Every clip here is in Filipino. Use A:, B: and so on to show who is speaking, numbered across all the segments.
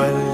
A: but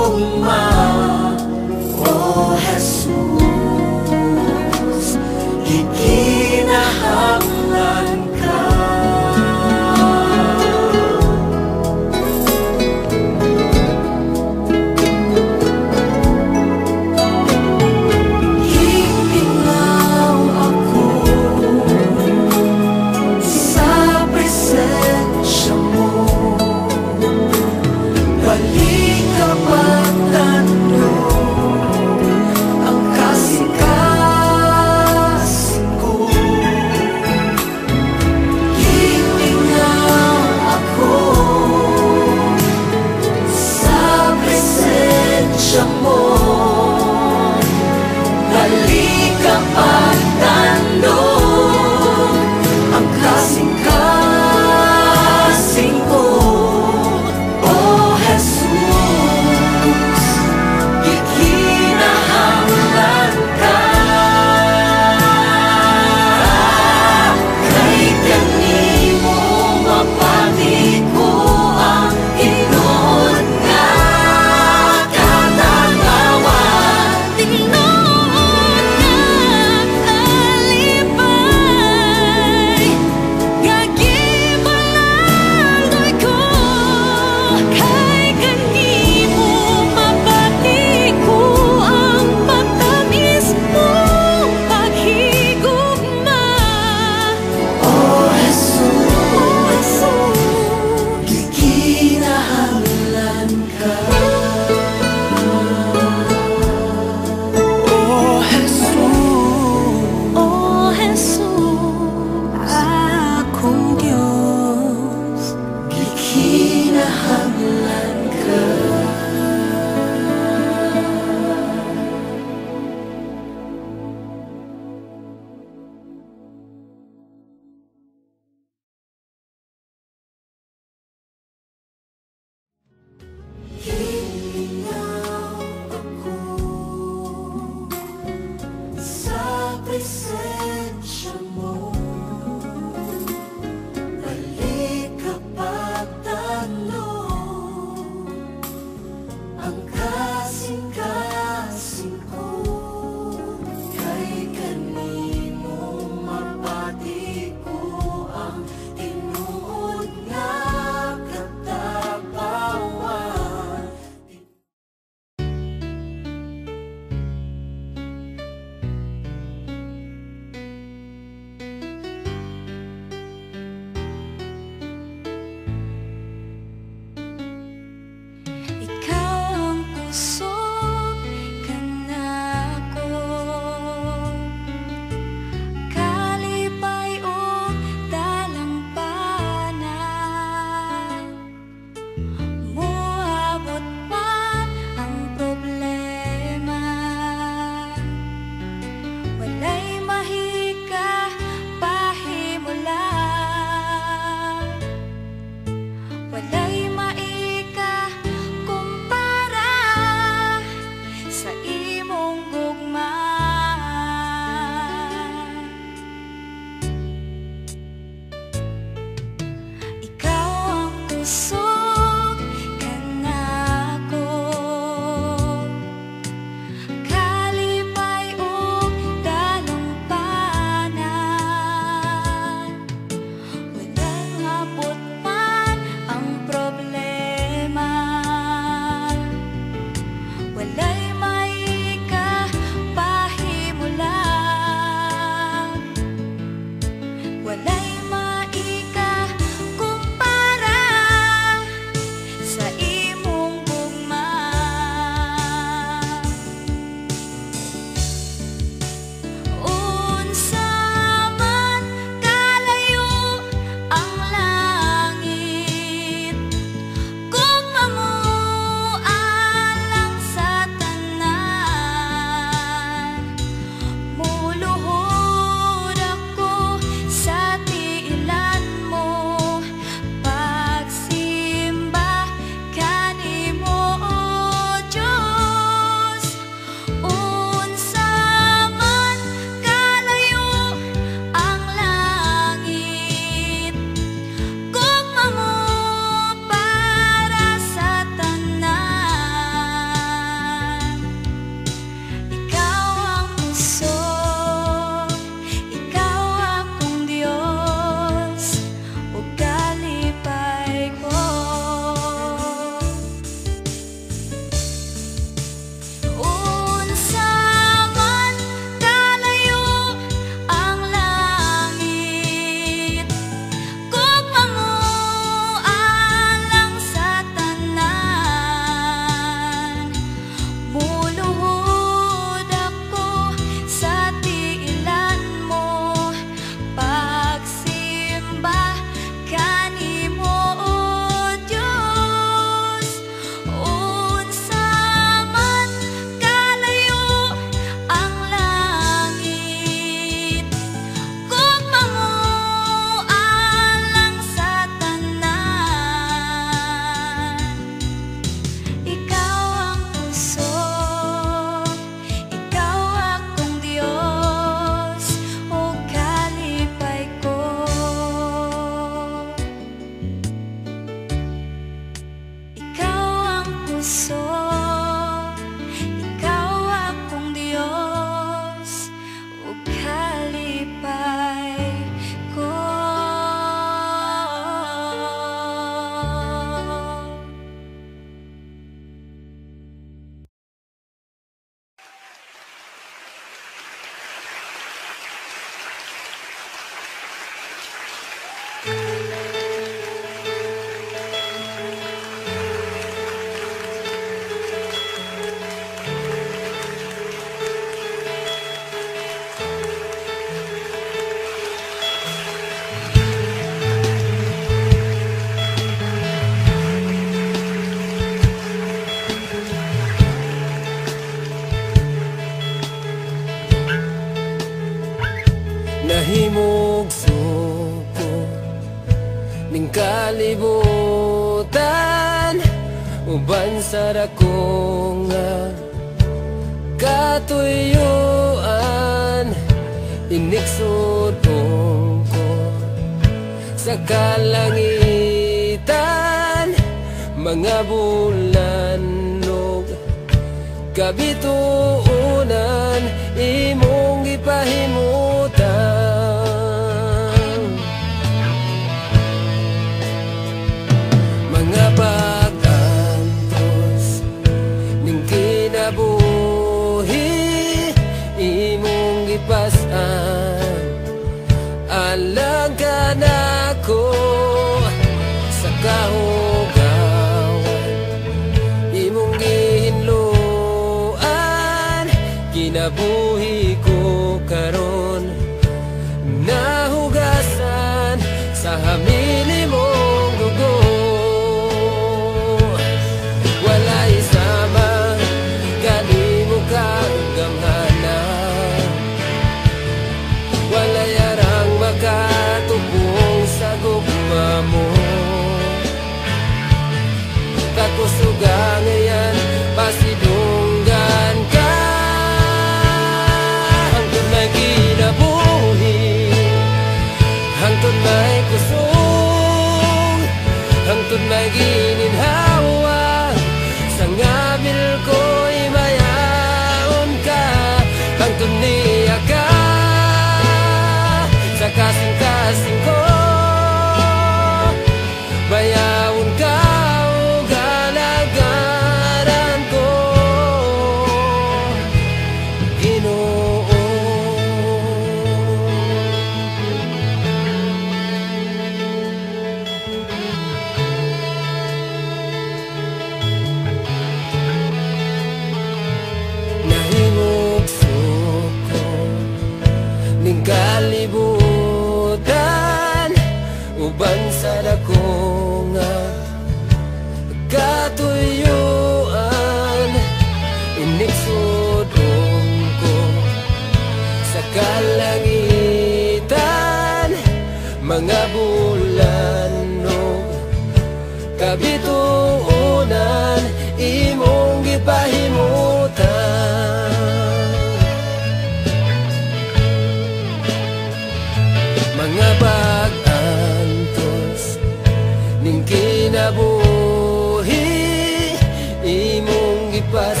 A: imong
B: gipasan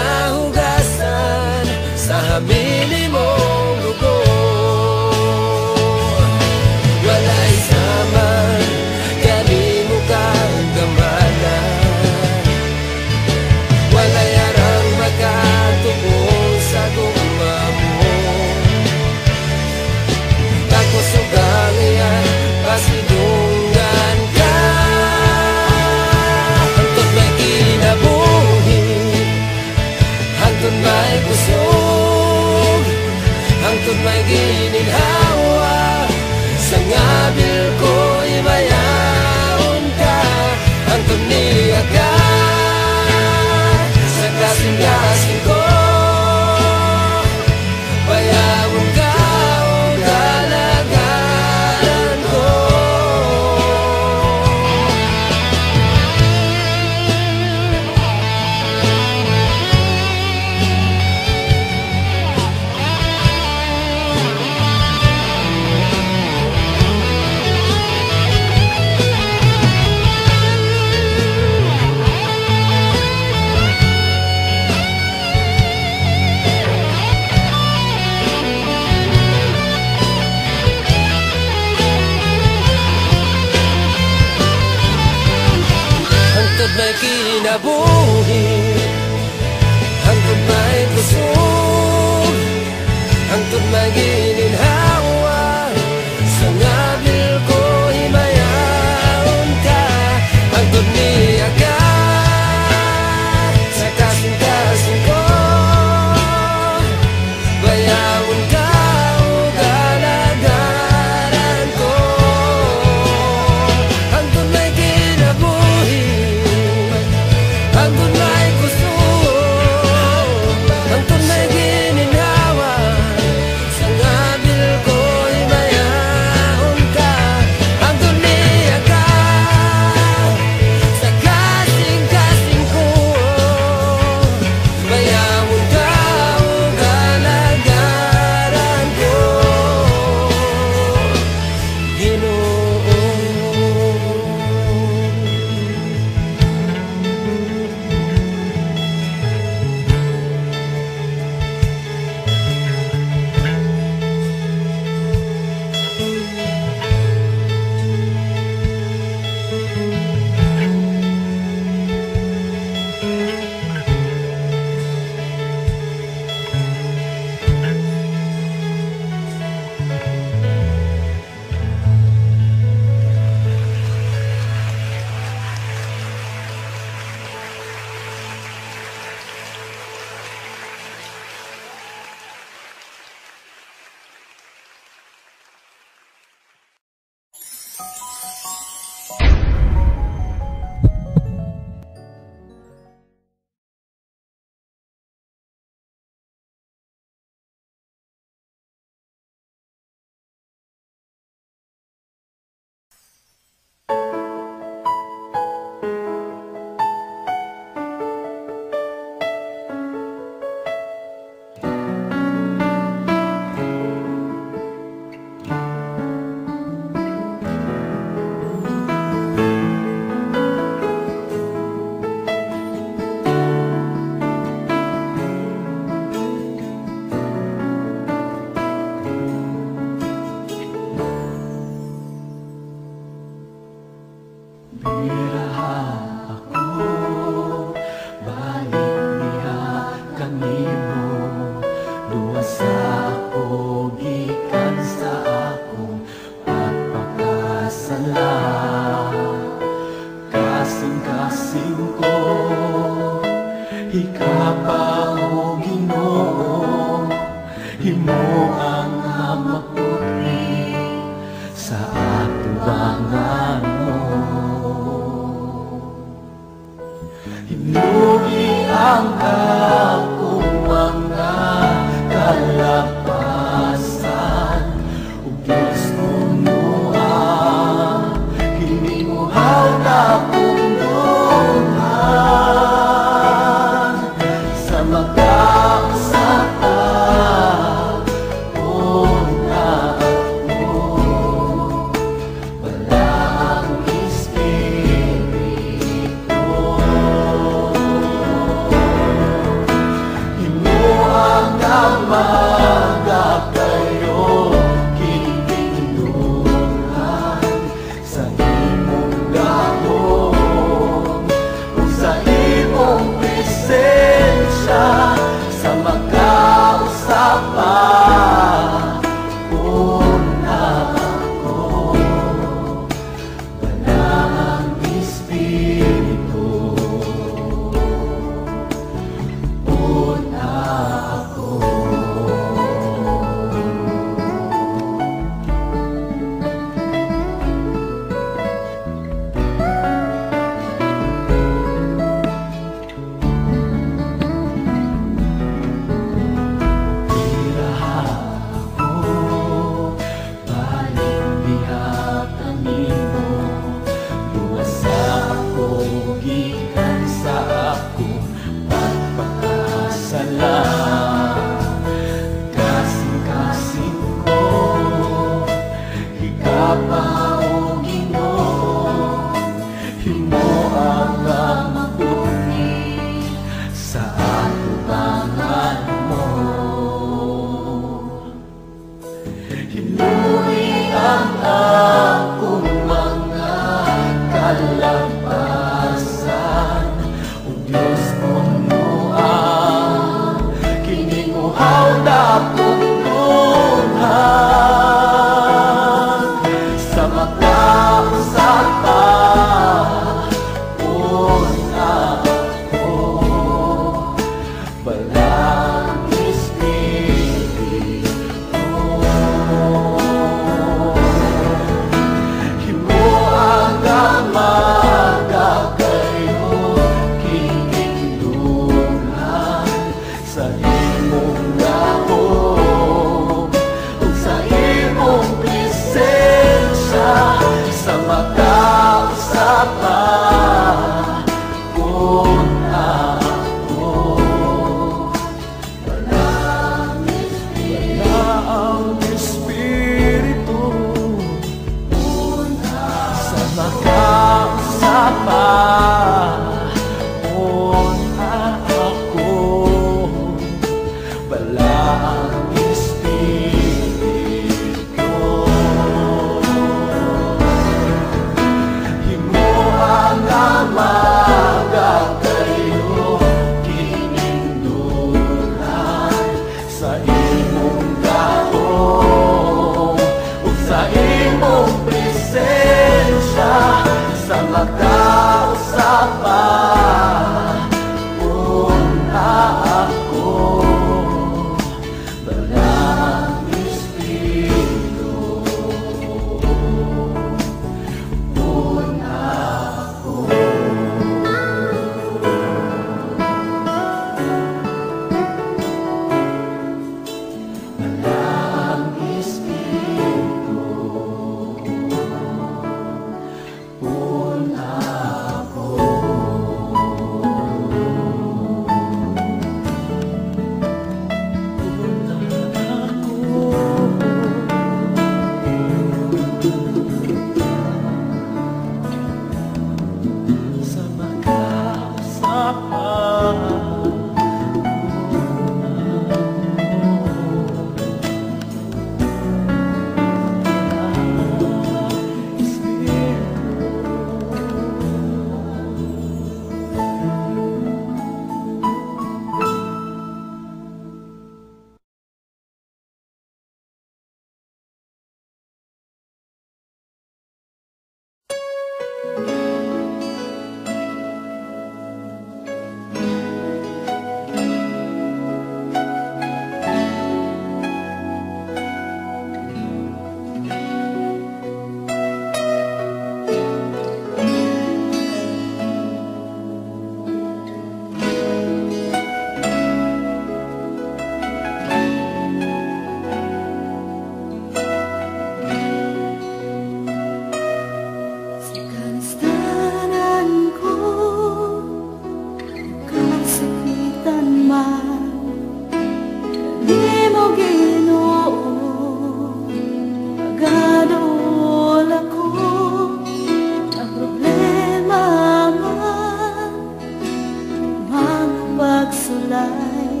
C: night.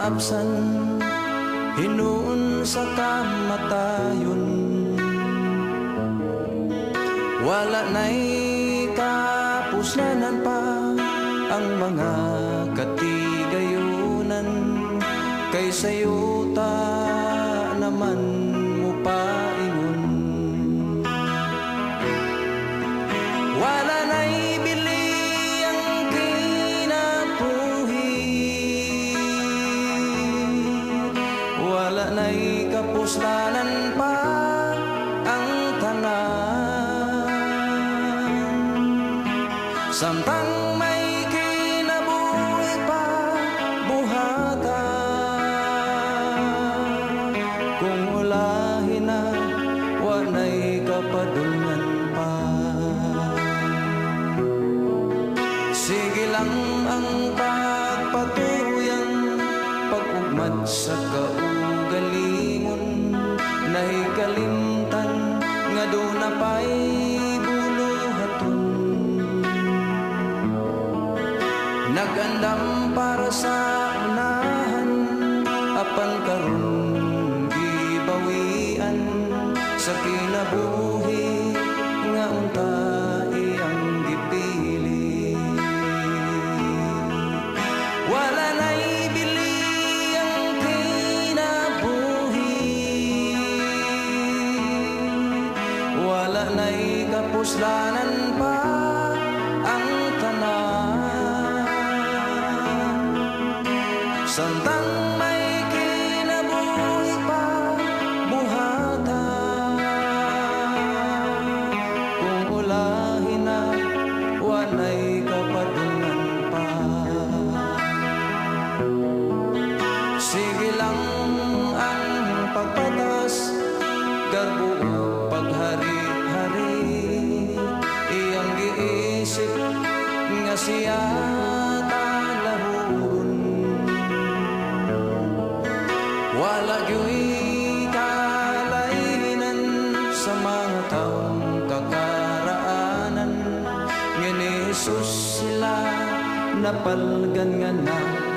C: inaabsan Hinuon sa kamatayon Wala na'y kapuslanan pa Ang mga katigayunan. Kay sayo ta naman. Paghari-hari Iyang giisip nga siya talahon Wala gyuhi kalainan sa mga taong kakaraanan Ngini napalgan nga na.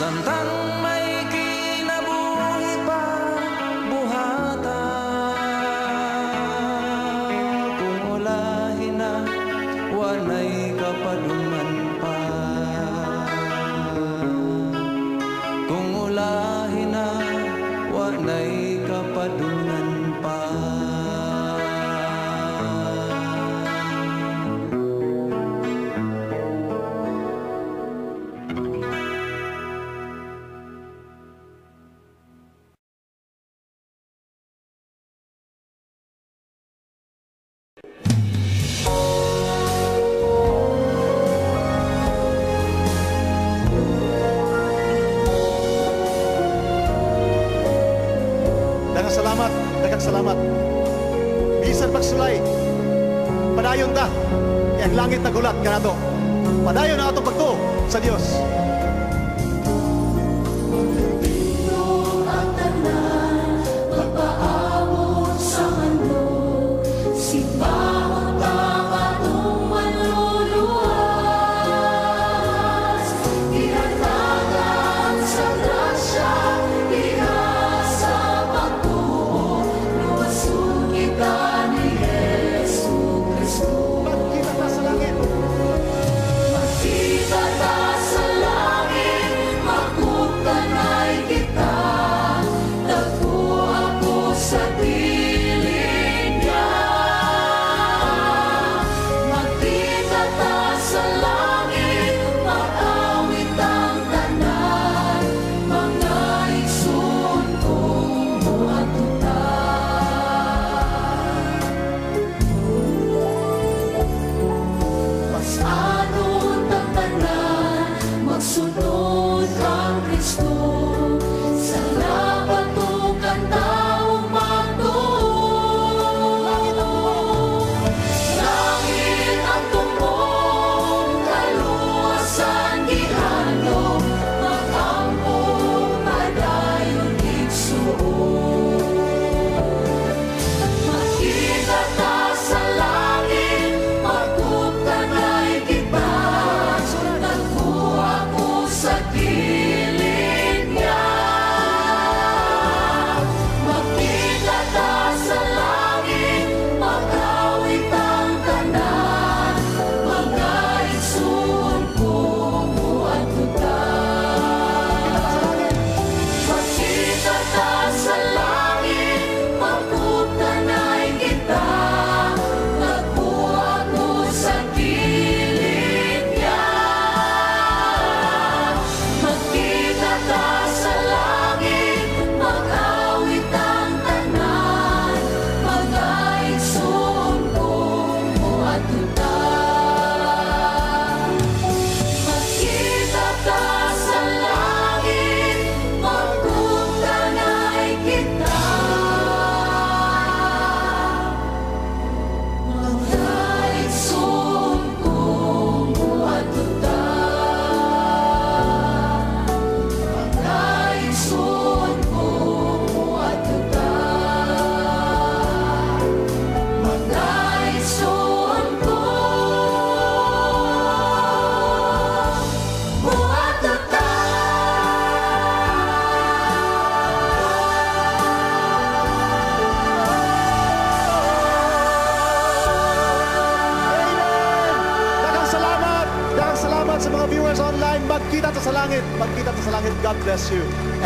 D: Còn grado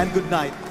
D: and good night.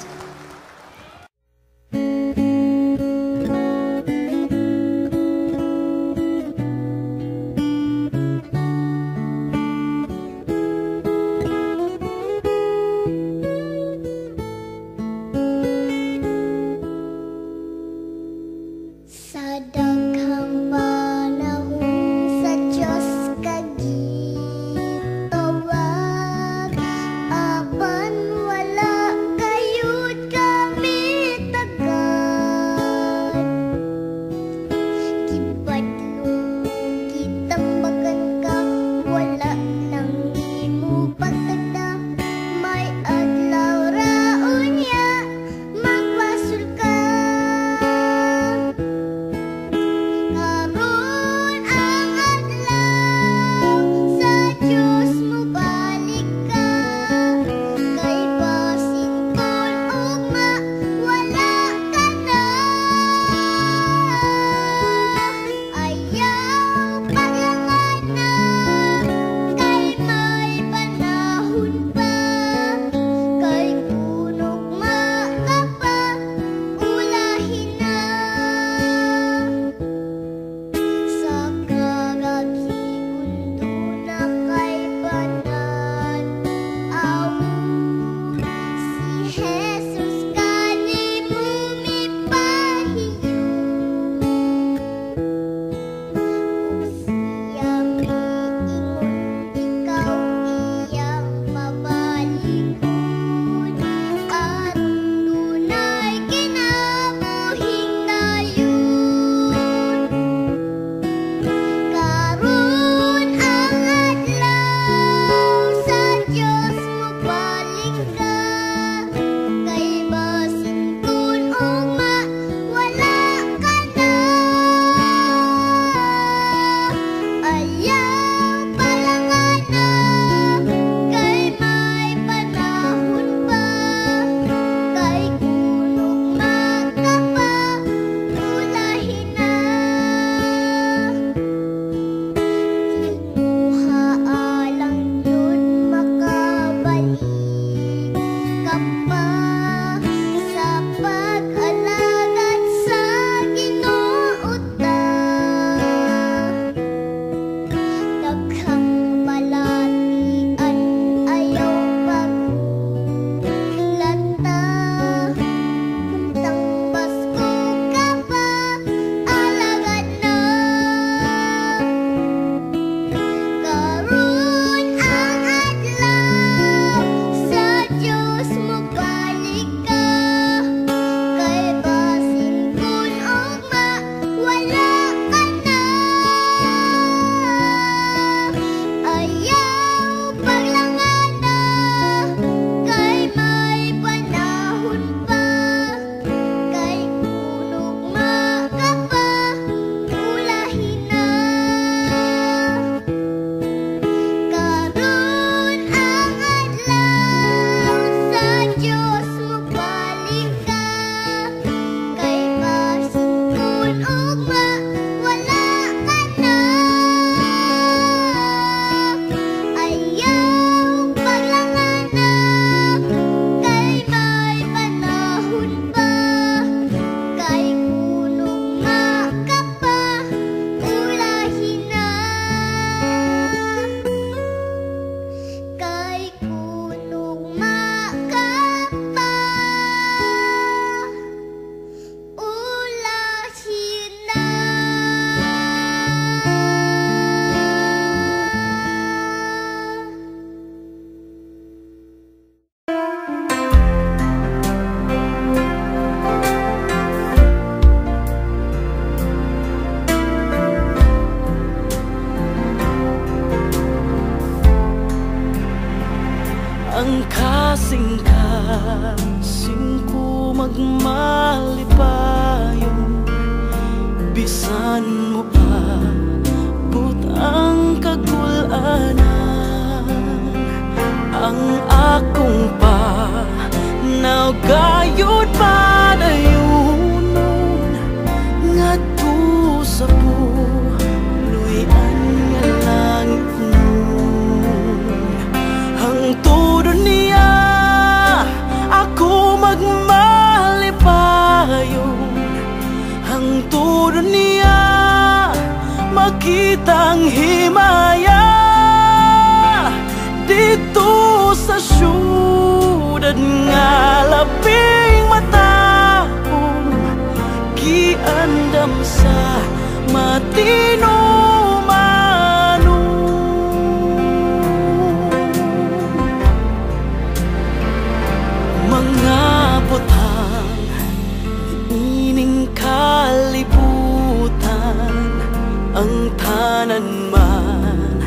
E: Ang
F: tanan man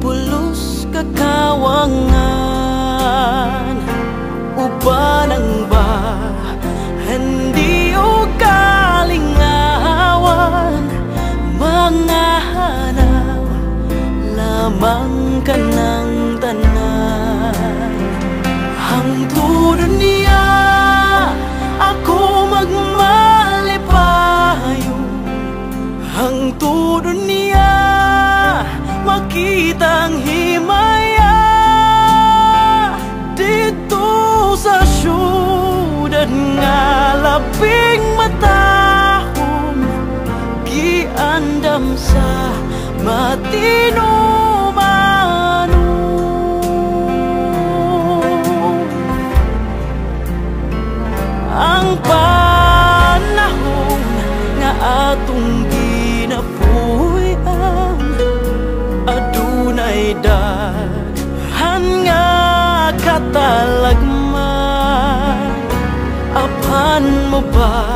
F: Pulos kakawangan. Uban ang bahan lamang ka na Ubing mataong giandam sa matino. 吧。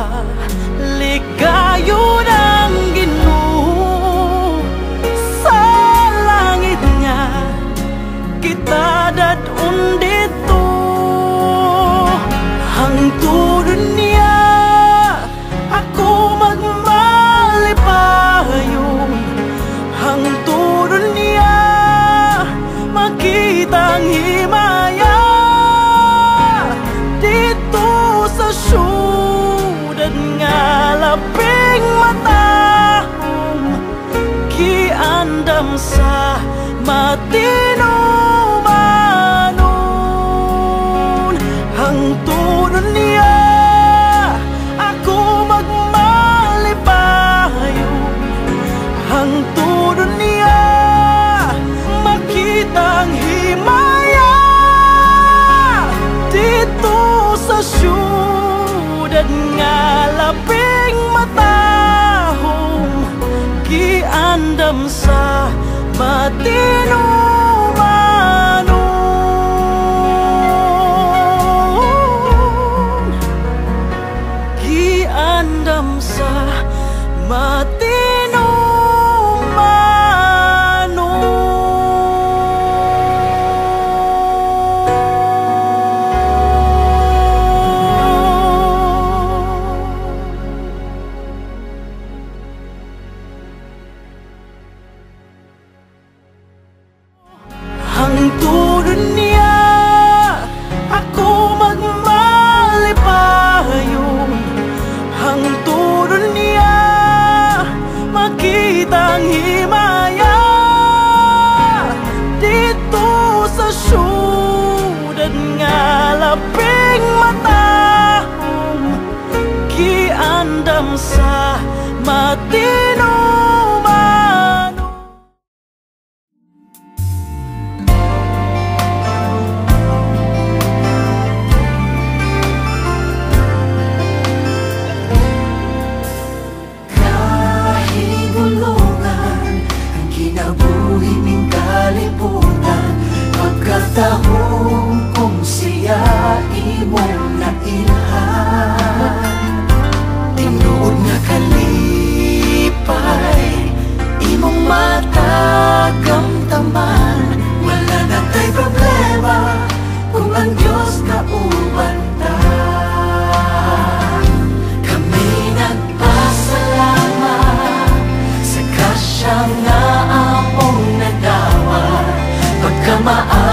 F: ang tulo niya Makita ang himaya. Dito sa syudad nga Labing matahong Giandam sa matino.
G: 마음.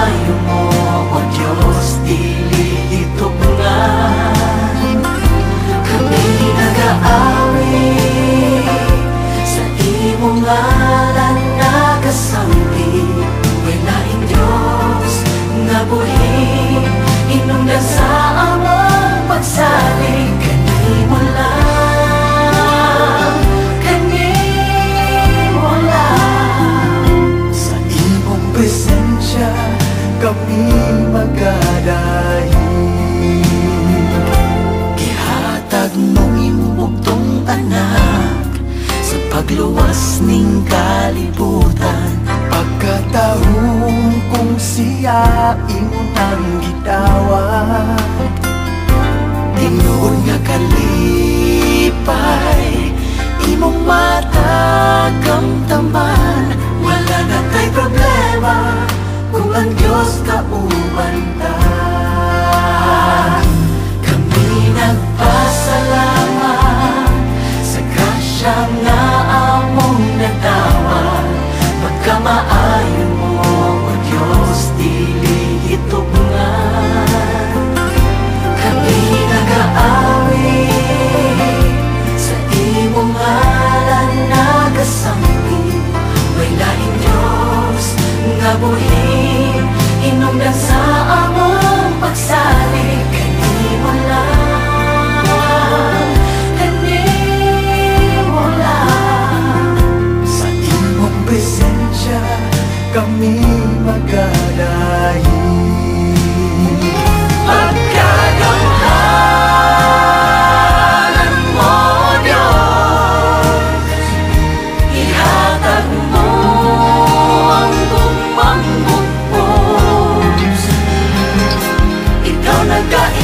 G: pagluwas ning kalibutan.
C: Pagkataon kung siya imunang gitawa
G: Tinuon nga kalipay Imong mata kamtaman Wala na tay problema Kung ang Diyos kaumanta Kami nagpasalamat
A: 가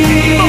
A: You.